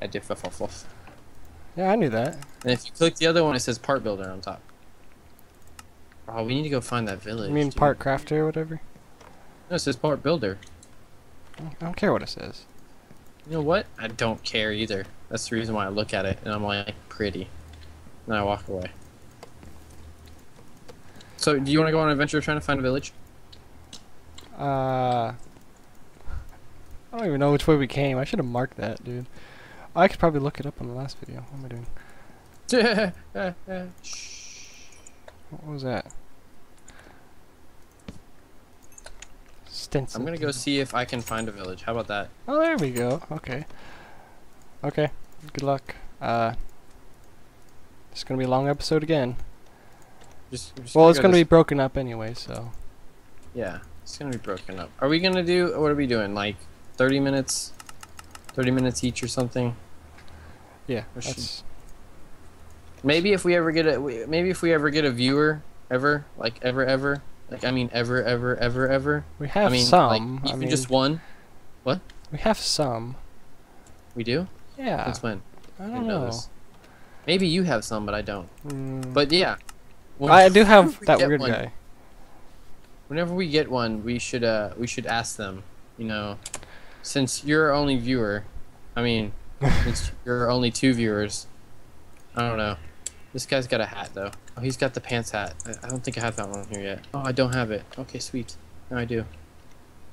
I did fuff, fuff, fuff. Yeah, I knew that. And if you click the other one, it says part builder on top. Oh, we need to go find that village. You mean dude. part crafter or whatever? No, it says part builder. I don't care what it says. You know what? I don't care either. That's the reason why I look at it and I'm like, pretty. And I walk away. So, do you want to go on an adventure trying to find a village? Uh, I don't even know which way we came. I should have marked that, dude. I could probably look it up on the last video. What am I doing? What was that? Stinson. I'm gonna go see if I can find a village. How about that? Oh, there we go. Okay. Okay. Good luck. Uh, it's gonna be a long episode again. Just, just Well, it's go gonna be broken up anyway, so. Yeah, it's gonna be broken up. Are we gonna do? What are we doing? Like 30 minutes? 30 minutes each or something? Yeah, that's Maybe if we ever get a, maybe if we ever get a viewer, ever, like ever, ever, like I mean ever, ever, ever, ever. we have I mean, some. like I even mean, just one. What? We have some. We do. Yeah. Since when? I Didn't don't know. Maybe you have some, but I don't. Mm, But yeah. I do have we that get weird one- guy. Whenever we get one, we should uh we should ask them. You know, since you're our only viewer, I mean, since you're only two viewers, I don't know. This guy's got a hat though. Oh, he's got the pants hat. I, I don't think I have that one here yet. Oh, I don't have it. Okay, sweet. No, I do.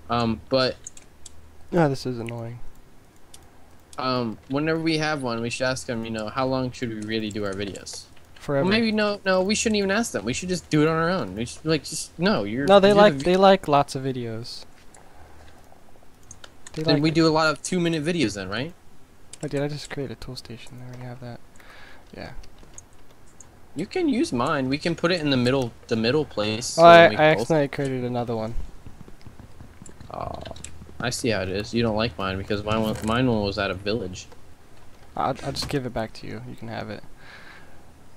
Um, but No, this is annoying. um, whenever we have one, we should ask them. You know, how long should we really do our videos? Forever. Well, maybe no, no. We shouldn't even ask them. We should just do it on our own. We should like just no. You're no, they you're like they like lots of videos. They Then like. we do a lot of two minute videos then, right? Oh, did I just create a tool station? I already have that. Yeah. You can use mine. We can put it in the middle, the middle place. so Oh, I, I accidentally created another one. Oh, I see how it is. You don't like mine because mine one, mine one was at a village. I'll, I'll just give it back to you. You can have it.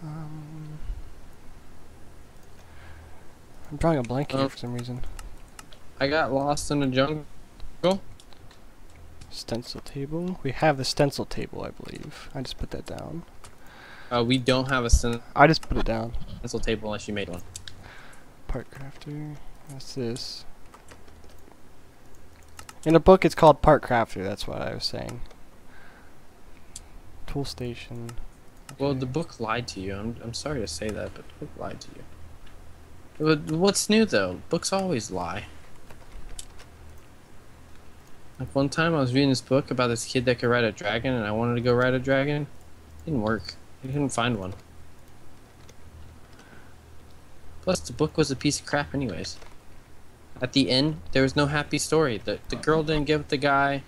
Um, I'm drawing a blank here Oh. for some reason. I got lost in the jungle. Stencil table. We have the stencil table, I believe. I just put that down. Uh, we don't have a stencil I just put it down. Stencil table unless you made one. Part crafter. What's this? In a book, it's called part crafter. That's what I was saying. Tool station. Well, the book lied to you. I'm, I'm sorry to say that, but the book lied to you. But what's new though? Books always lie. Like one time I was reading this book about this kid that could ride a dragon, and I wanted to go ride a dragon. didn't work. I couldn't find one. Plus, the book was a piece of crap, anyways. At the end, there was no happy story. The the girl didn't get with the guy.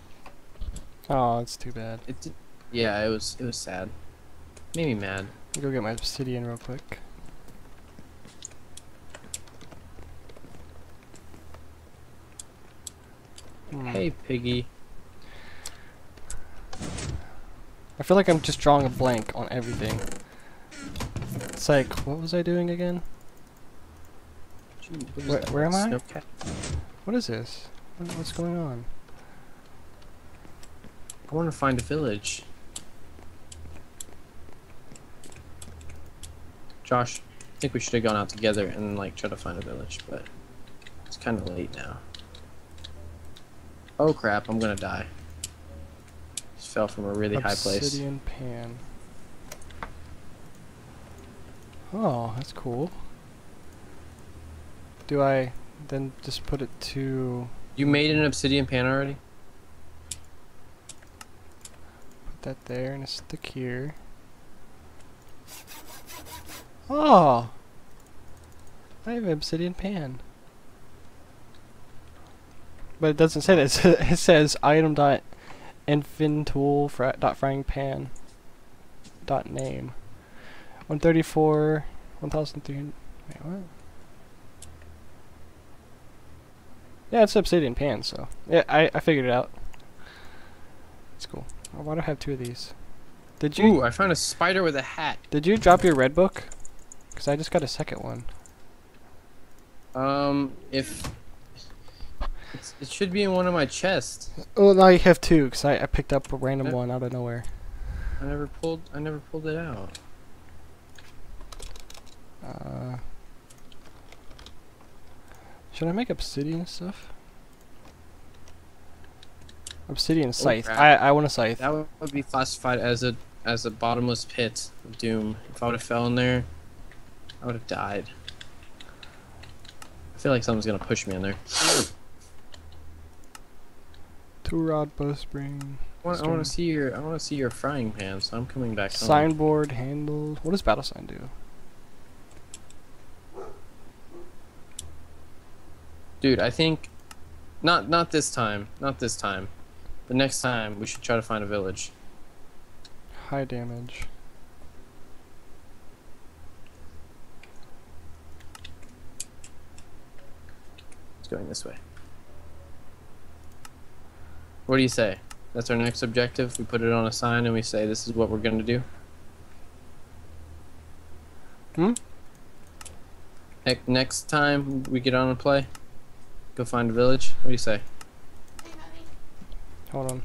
Oh, it's too bad. It, yeah, it was it was sad. Made me mad. Go get my obsidian real quick. Hmm. Hey, piggy. I feel like I'm just drawing a blank on everything. It's like, what was I doing again? Gee, what is Where- where am I? Snowcat? What is this? What- What's going on? I want to find a village. Josh, I think we should have gone out together and like try to find a village, but it's kind of late now. Oh crap! I'm gonna die. Just fell from a really high place. Obsidian pan. Oh, that's cool. Do I then just put it to You made an obsidian pan already? put that there and a stick here? Oh, I have an obsidian pan. But it doesn't say that. It says item dot infin tool fra- dot frying pan dot name. One thirty four, one thousand three hundred. Wait, what? Yeah, it's obsidian pan. So yeah, I I figured it out. It's cool. Oh, why do I have two of these? Did you Ooh, I found a spider with a hat. did you drop your red book? Cause I just got a second one. Um, if it's, it should be in one of my chests. Oh, now you have two. Cause I, I picked up a random Yeah. one out of nowhere. I never pulled. I never pulled it out. Uh, should I make obsidian stuff? Obsidian scythe. crap. I I want a scythe. That would would be classified as a as a bottomless pit of doom. If I would have fell in there, I would have died. I feel like someone's gonna push me in there. Two rod bowstring. I want, I want to see your I want to see your frying pan. So I'm coming back. home. Signboard handle. What does battle sign do? Dude, I think not not this time. Not this time. The next time we should try to find a village. High damage. It's going this way. What do you say? That's our next objective. We put it on a sign and we say this is what we're going to do. Hmm? Ne- next time we get on and play, go find a village. What do you say? Hold on.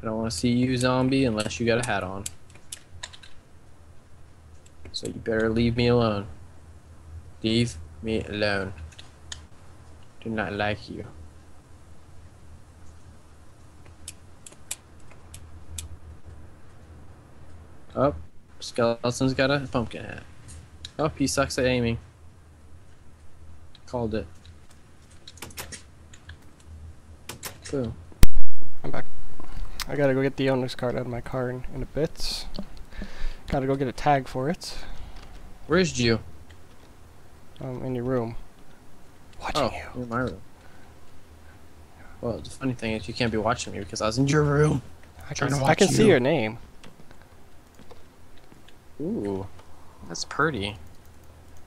I don't want to see you, zombie, unless you got a hat on. So you better leave me alone. Leave me alone. Do not like you. Oh, skeleton's got a pumpkin hat. Oh, he sucks at aiming. Called it. Boom. I'm back. I gotta go get the owner's card out of my car in, in a bit. Gotta go get a tag for it. Where's you? Um, in your room. Watching Oh, you. you're in my room. Well, the funny thing is, you can't be watching me because I was in your room. I can, to I can watch see your name. Ooh, that's pretty.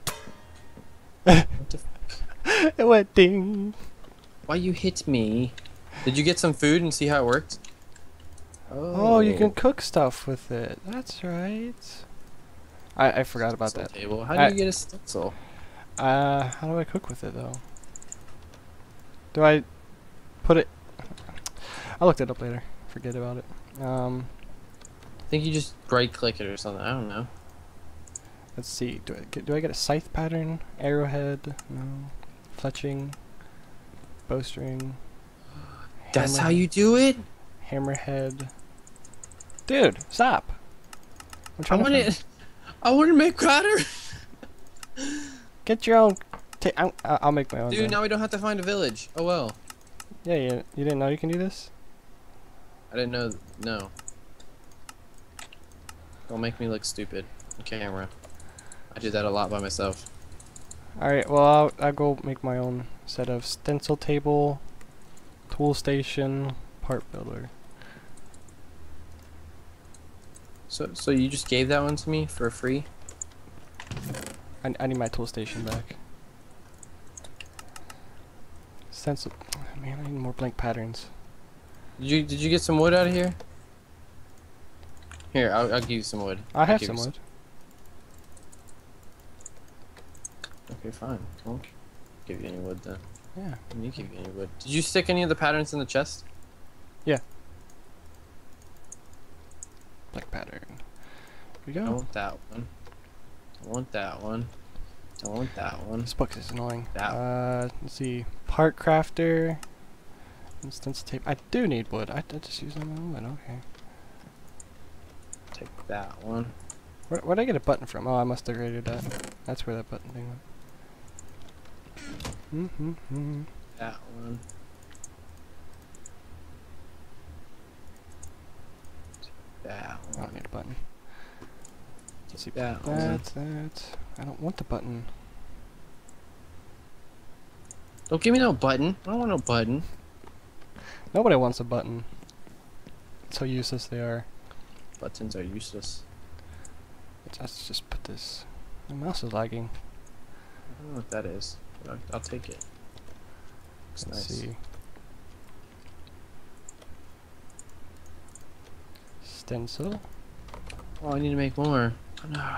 what the f- it went ding. why you hit me? Did you get some food and see how it worked? Oh, you can cook stuff with it. That's right. I, I forgot about Stencil that. Table. How do I- you get a stencil? Uh, how do I cook with it though? Do I put it? I looked it up later. Forget about it. Um, I think you just right click it or something. I don't know. let's see. Do I get, do I get a scythe pattern? Arrowhead? No. Fletching. Bowstring. That's how you do it. Hammerhead. Dude, stop. I'm I trying want to find- to. I want to make cratter. get your own. Ta- I'm, I- I'll make my own. Dude, then. now we don't have to find a village. Oh well. Yeah, you, you didn't know you can do this? I didn't know. No. Don't make me look stupid on camera. I do that a lot by myself. Alright, well, I'll, I'll go make my own set of stencil table, tool station, part builder. So, so you just gave that one to me for free? I, I need my tool station back. Stencil. Man, I need more blank patterns. Did you did you get some wood out of here? Here, I'll, I'll give you some wood. I I'll have some wood. Okay, fine. I won't give you any wood then. Yeah. I mean, you give you any wood. Did you stick any of the patterns in the chest? Yeah. Black pattern. Here we I want that one. I want that one. I want that one. This book is annoying. That- Uh, let's see. Part crafter. and Stencil table. I do need wood. I, I just use my wood. Okay. Take that one. Where, where'd I get a button from? Oh, I must have rated that. That's where that button thing went. Mm-hmm. mm-hmm. That one. That I don't need a button. Let's see. That one. That, that. I don't want the button. Don't give me no button. I don't want no button. Nobody wants a button. That's how useless they are. Buttons are useless. Let's, let's just put this. My mouse is lagging. I don't know what that is. I'll, I'll take it. Looks Let's nice. see. Stencil. Oh, I need to make more. Oh, no.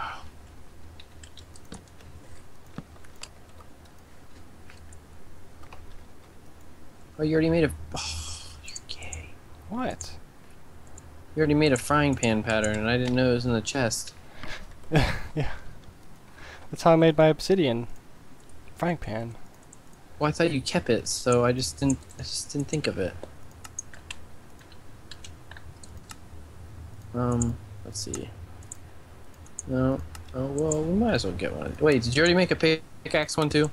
Oh, you already made a. Oh, you're gay. What? You already made a frying pan pattern, and I didn't know it was in the chest. yeah. That's how I made my obsidian frying pan. Well, I thought you kept it, so I just didn't. I just didn't think of it. Um, let's see. No. Oh well, we might as well get one. Wait, did you already make a pickaxe one too?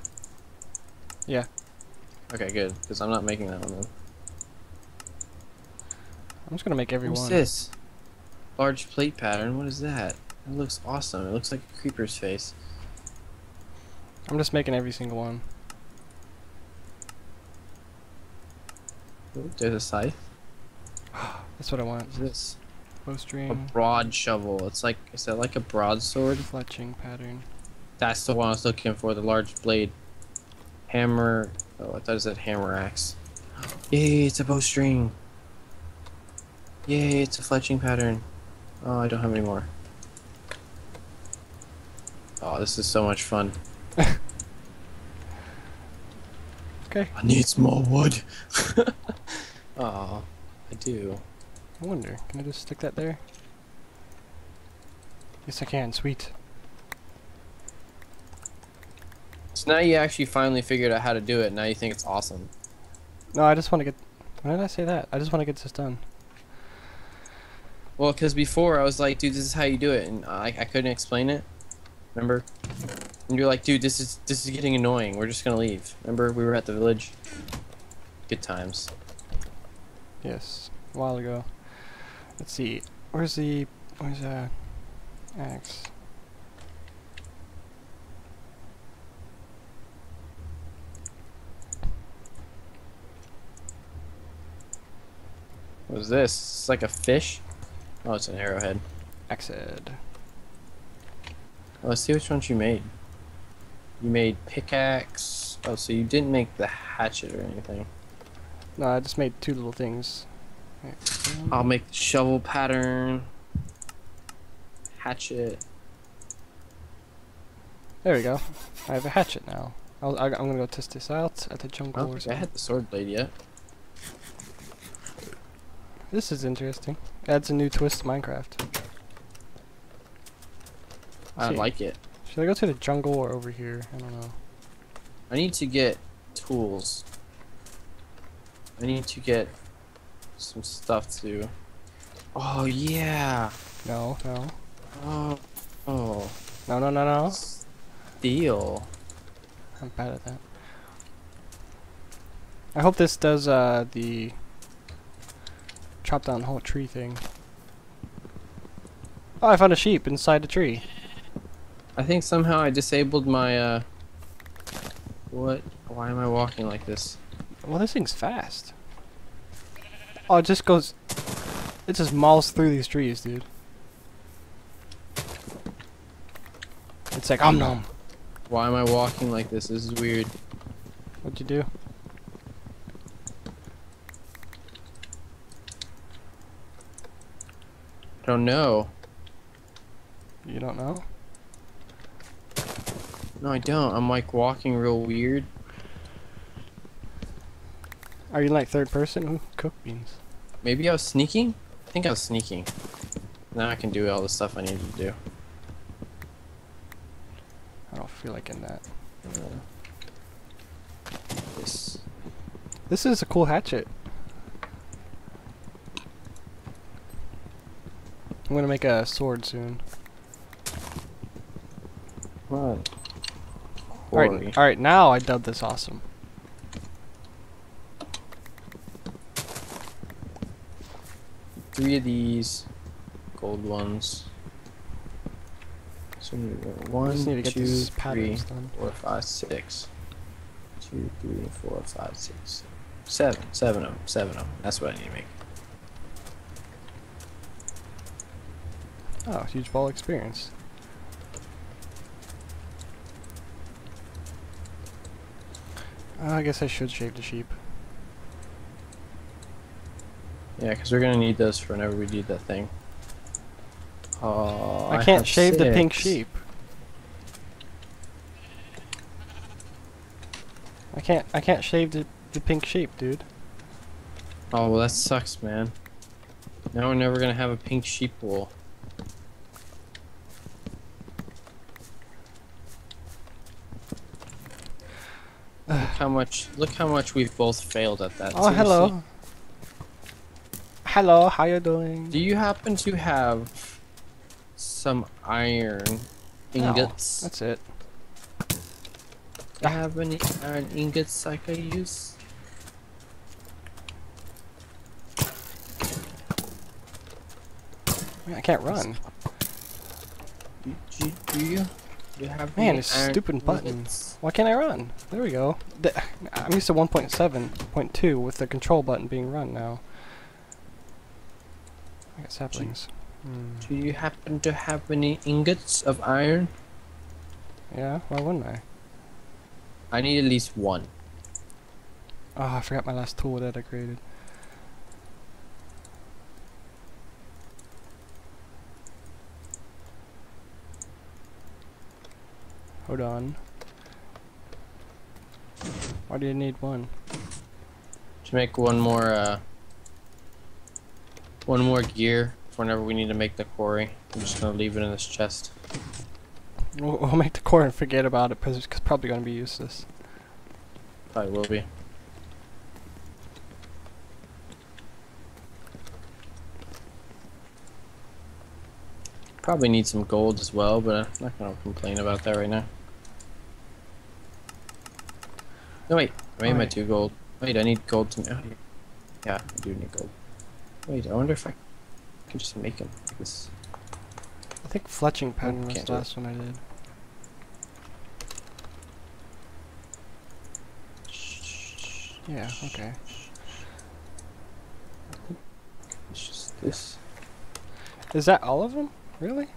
Yeah. Okay, good. Because I'm not making that one then. I'm just gonna make every What's one. this? Large plate pattern. What is that? It looks awesome. It looks like a creeper's face. I'm just making every single one. Ooh, there's a scythe. That's what I want. What's this? A broad shovel. It's like is that like a broadsword? fletching pattern. That's the one I was looking for. The large blade. Hammer. Oh, I thought it said hammer axe. Yay! It's a bowstring. Yay! It's a fletching pattern. Oh, I don't have any more. Oh, this is so much fun. Okay. I need some more wood. oh, I do. I wonder, can I just stick that there? Yes, I can. Sweet. So now you actually finally figured out how to do it. Now you think it's awesome. No, I just want to get. Why did I say that? I just want to get this done. Well, because before I was like, dude, this is how you do it, and I, I couldn't explain it. Remember? And you're like, dude, this is this is getting annoying. We're just gonna leave. Remember, we were at the village. Good times. Yes, a while ago. Let's see. Where's the. Where's uh. Axe? What is this? It's like a fish. Oh, it's an arrowhead. Axe head. Let's see which ones you made. You made pickaxe. Oh, so you didn't make the hatchet or anything. No, I just made two little things. I'll make the shovel pattern. Hatchet. There we go. I have a hatchet now. I'll, I, I'm gonna go test this out at the I jungle don't think I had the sword blade yet. This is interesting. Adds a new twist to Minecraft. I See. like it. Should I go to the jungle or over here? I don't know. I need to get tools. I need to get some stuff to. Oh yeah. No, no. Oh. Oh. No, no, no, no. Steel. I'm bad at that. I hope this does uh, the chop down whole tree thing. Oh, I found a sheep inside the tree. I think somehow I disabled my uh. What? Why am I walking like this? Well, this thing's fast. Oh, it just goes. It just mauls through these trees, dude. It's like, I'm numb. Why am I walking like this? This is weird. What'd you do? I don't know. You don't know? No, I don't. I'm like walking real weird. Are you like third person? Ooh, cook beans. Maybe I was sneaking? I think I was sneaking. Now I can do all the stuff I need to do. I don't feel like in that. Uh, this. This is a cool hatchet. I'm gonna make a sword soon. What? Alright, alright, now I dubbed this awesome. Three of these gold ones. So we need one, just need to get two, these three, done. four, five, six. Two, three, four, five, six, seven. Seven of them. Seven of them. That's what I need to make. Oh, huge ball experience. Uh, I guess I should shave the sheep. Yeah, because we're gonna need those for whenever we do that thing. Oh, I can't have shave the pink sheep. I can't I can't shave the, the pink sheep, dude. Oh well, that sucks, man. Now we're never gonna have a pink sheep wool. look how much look how much we've both failed at that. Oh, seriously. hello. Hello, how you doing? Do you happen to have some iron ingots? No? That's it. Do you have any iron ingots I could use? I can't run. Do, do, do you? Do you have Man, this stupid button. ingots? Why can't I run? There we go. I'm used to 1.7.2 with the control button being run now. I got saplings. Hmm. Do you happen to have any ingots of iron? Yeah, why wouldn't I? I need at least one. Oh, I forgot my last tool that I created. Hold on. Why do you need one? To make one more, uh, one more gear for whenever we need to make the quarry. I'm just gonna leave it in this chest. We'll, we'll make the quarry and forget about it because it's probably going to be useless. Probably will be. Probably need some gold as well, but I'm not gonna complain about that right now. No wait, I made my Alright. two gold. Wait, I need gold to. Oh, yeah, I do need gold. Wait, I wonder if I can just make them like this. I think fletching pattern was the do it. last one I did. Yeah, okay. It's just this. Is that all of them? Really?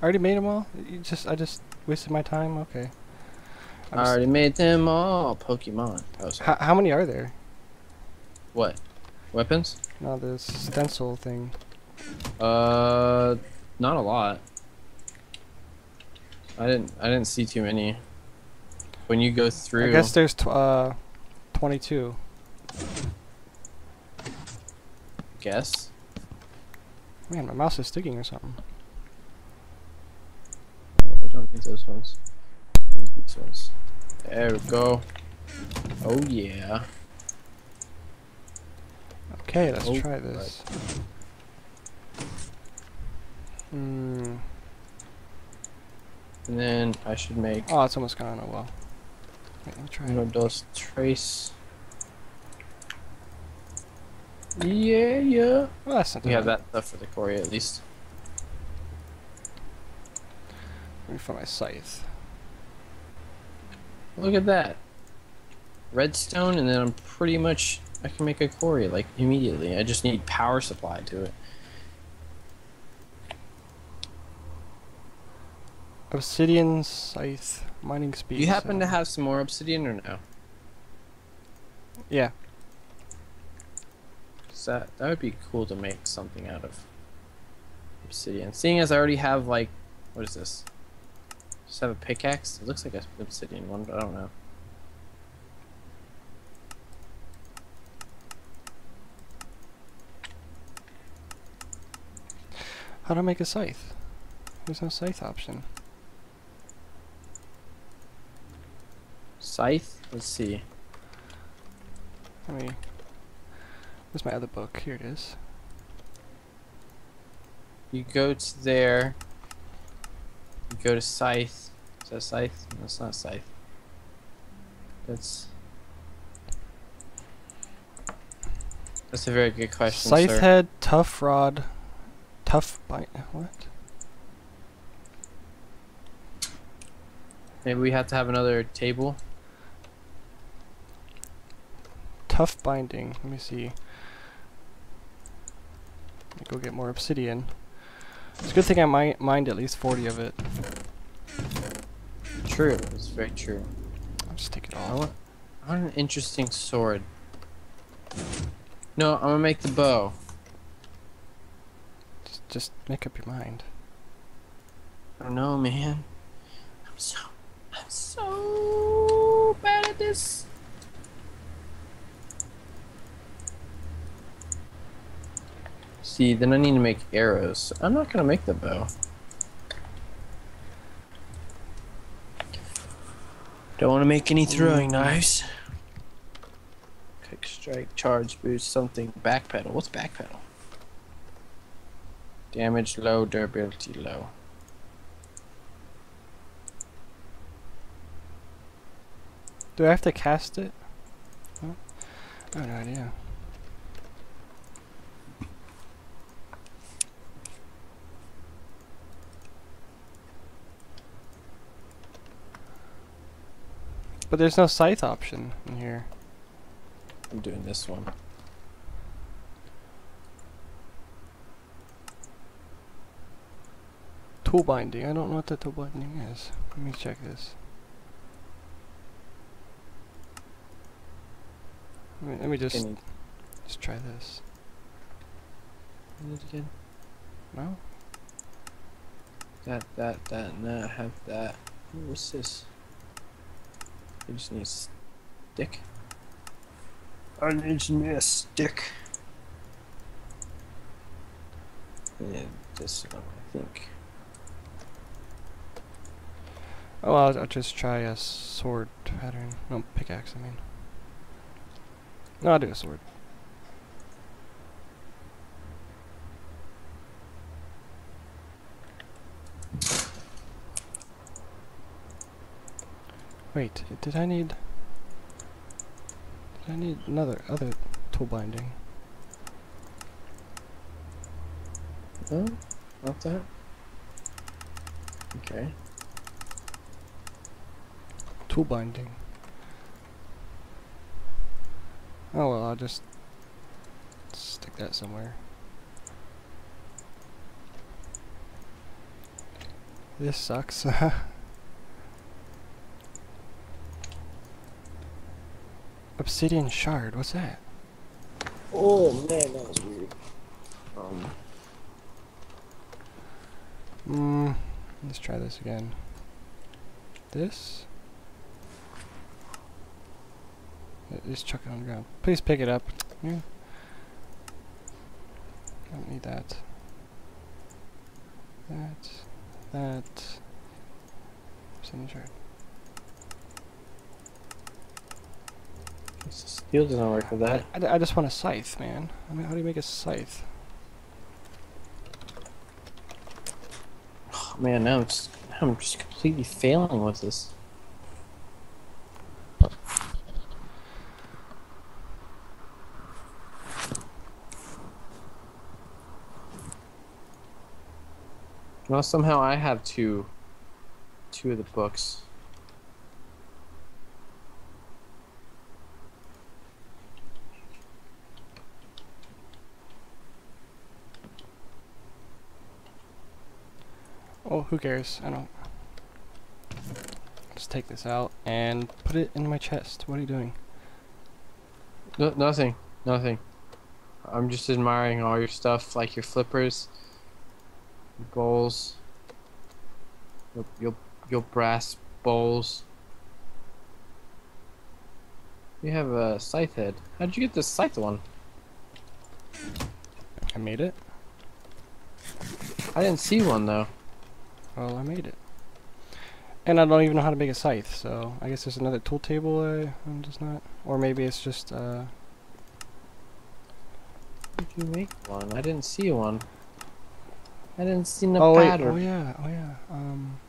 I already made them all? You just I just wasted my time? Okay. I I already made them all Pokemon. Oh. How, how many are there? What? Weapons? No, this stencil thing. Uh, not a lot. I didn't. I didn't see too many. When you go through, I guess there's tw- uh, 22. guess. Man, my mouse is sticking or something. Oh, I don't need those ones. I need these ones. There we go. Oh yeah. Okay, let's Oh, try this. Hmm. And then I should make Oh, it's almost gone. Oh well. Wait, let me try. of those trace. Yeah, yeah. Well, that's not We have that stuff for the quarry at least. Let me find my scythe. Look at that. Redstone, and then I'm pretty much I can make a quarry like immediately. I just need power supply to it. Obsidian scythe mining speed. You happen to have some more obsidian or no? Yeah. that that would be cool to make something out of obsidian. Seeing as I already have like, what is this? Just have a pickaxe. It looks like an obsidian one, but I don't know. How do I make a scythe? There's no scythe option. Scythe. Let's see. Let me. Where's my other book? Here it is. You go to there. You go to scythe. Is that scythe? No, it's not scythe. That's. That's a very good question, Scythe sir. head, tough rod, tough bite. What? Maybe we have to have another table. Tough binding. Let me see. Let me go get more obsidian. It's a good thing I mi- mined at least 40 of it. True. It's very true. I'll just take it I all. want, I want an interesting sword. No, I'm gonna make the bow. Just, make up your mind. I don't know, man. I'm so, I'm so bad at this. See, then I need to make arrows. I'm not gonna make the bow. Don't want to make any throwing mm-hmm. knives. Quick strike, charge boost, something. Backpedal. What's backpedal? Damage low, durability low. Do I have to cast it? Huh? I have no idea. But there's no scythe option in here. I'm doing this one. Tool binding. I don't know what the tool binding is. Let me check this. Let me, let me just just try this. do it again? No? That, that, that, and that. Have that. Ooh, What's this? I just need a stick. I need me a stick. And this one, I think. Oh, I'll, I'll just try a sword pattern. No, pickaxe, I mean. No, I'll do a sword. Wait, did I need... Did I need another, other tool binding? No? Not that? Okay. Binding. Oh well, I'll just stick that somewhere. This sucks. Obsidian shard, what's that? Oh man, that was weird. Um, Hmm, let's try this again. This? Uh, Just chuck it on the ground. Please pick it up. Yeah. Don't need that. That. That. Shard. steel doesn't work with that. I, d- I just want a scythe, man. I mean, how do you make a scythe? Oh, man, now I'm just, now I'm just completely failing with this. Well, somehow I have two, two of the books. Oh, who cares? I don't. Just take this out and put it in my chest. What are you doing? No, nothing, nothing. I'm just admiring all your stuff, like your flippers, bowls, your your, your brass bowls. You have a scythe head. How'd you get this scythe one? I made it. I didn't see one though. Well, I made it. And I don't even know how to make a scythe, so I guess there's another tool table I, I'm just not. Or maybe it's just, uh. Did you make one? I didn't see one. I didn't see no oh, wait. pattern. Oh, yeah. Oh, yeah. Um.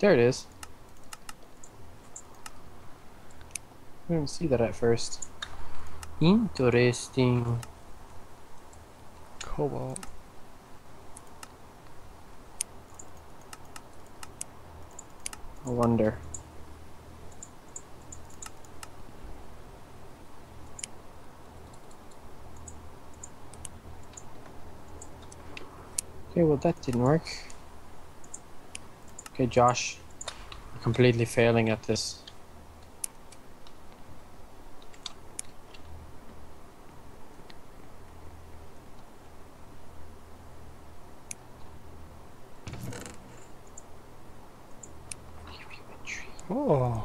There it is. I didn't see that at first. Interesting. Cobalt. I wonder. Okay, well that didn't work. Okay, Josh. Completely failing at this. Oh.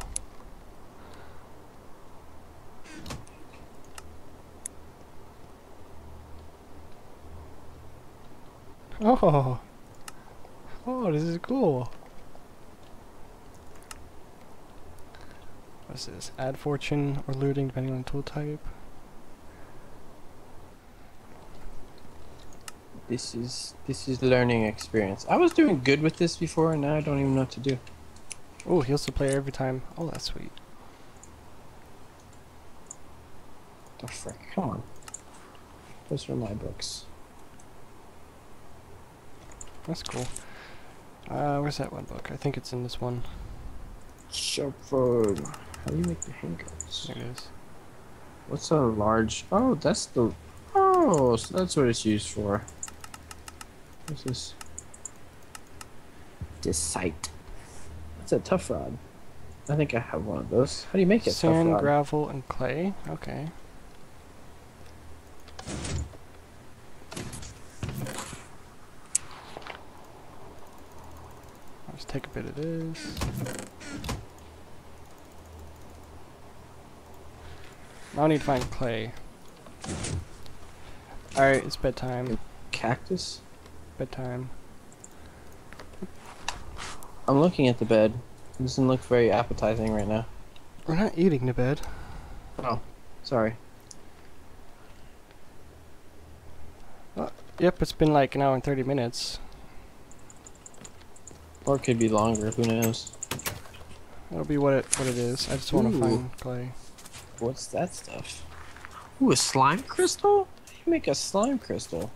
Oh. Oh, this is cool. This? Add fortune or looting depending on tool type. This is this is learning experience. I was doing good with this before, and now I don't even know what to do. Oh, heals the player every time. Oh, that's sweet. The frick! Come on. Those are my books. That's cool. Uh, where's that one book? I think it's in this one. Shepherd. How do you make the handguards? There it is. What's a large? Oh, that's the. Oh, so that's what it's used for. What's this? This site. That's a tough rod. I think I have one of those. How do you make it? tough Sand, rod? gravel, and clay. Okay. Let's take a bit of this. Now I need to find clay. Alright, it's bedtime. Cactus. Bedtime. I'm looking at the bed. It doesn't look very appetizing right now. We're not eating the bed. Oh, sorry. Uh, yep, it's been like an hour and 30 minutes. Or it could be longer. Who knows? That'll be what it what it is. I just want to find clay. What's that stuff? Ooh, a slime crystal? How do you make a slime crystal?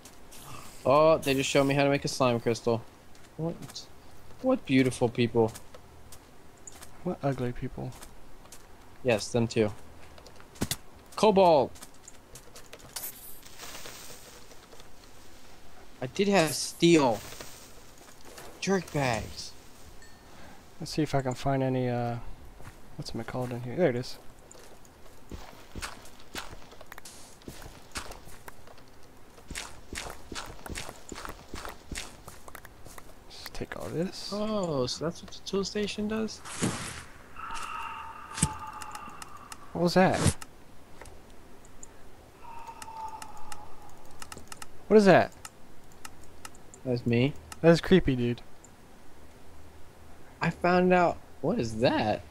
Oh, they just showed me how to make a slime crystal. What? What beautiful people. What ugly people. Yes, them too. Cobalt. I did have steel. Jerk bags. Let's see if I can find any, uh, what's it called in here? There it is. Just take all this. Oh, so that's what the tool station does? What was that? What is that? That's me. That is creepy, dude. I found out. What is that?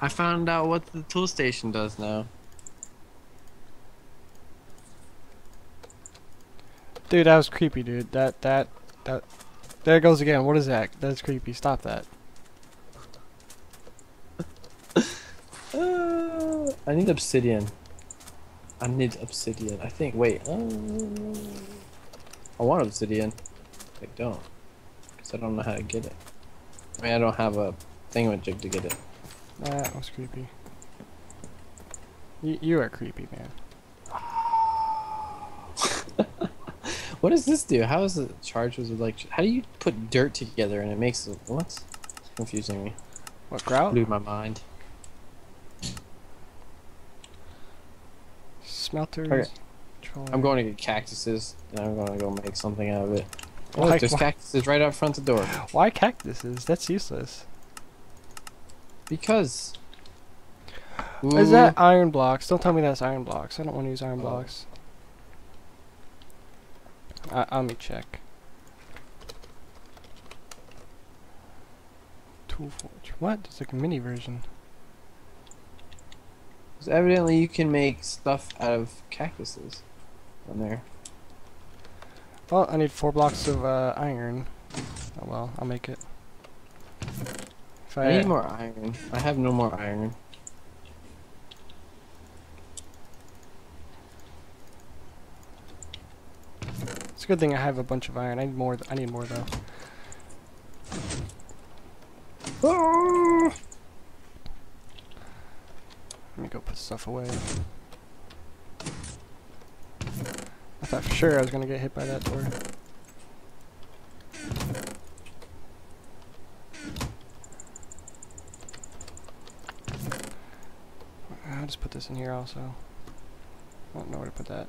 I found out what the tool station does now. Dude, that was creepy, dude. That, that, that. There it goes again. What is that? That's creepy. Stop that. Uh, I need obsidian. I need obsidian. I think. Wait. Uh, I want obsidian. I don't. Because I don't know how to get it. I mean, I don't have a thingamajig to get it. That was creepy. You, you are creepy, man. What does this do? How is it charged with electric? How do you put dirt together and it makes it. What? It's confusing me. What, grout? Blew my mind. Smelters. Okay. I'm going to get cactuses and I'm going to go make something out of it. Oh, Why- there's why- cactuses right out front the door. Why cactuses? That's useless. Because. Is that iron blocks? Don't tell me that's iron blocks. I don't want to use iron Oh. blocks. I, let me check. Tool forge. What? It's like a mini version. Because evidently you can make stuff out of cactuses on there. Well, I need four blocks of uh, iron. Oh well, I'll make it. If I need more iron. I have no more iron. It's a good thing I have a bunch of iron. I need more. I need more though. Ah! Let me go put stuff away. I thought for sure I was gonna get hit by that door. I'll just put this in here also. I don't know where to put that.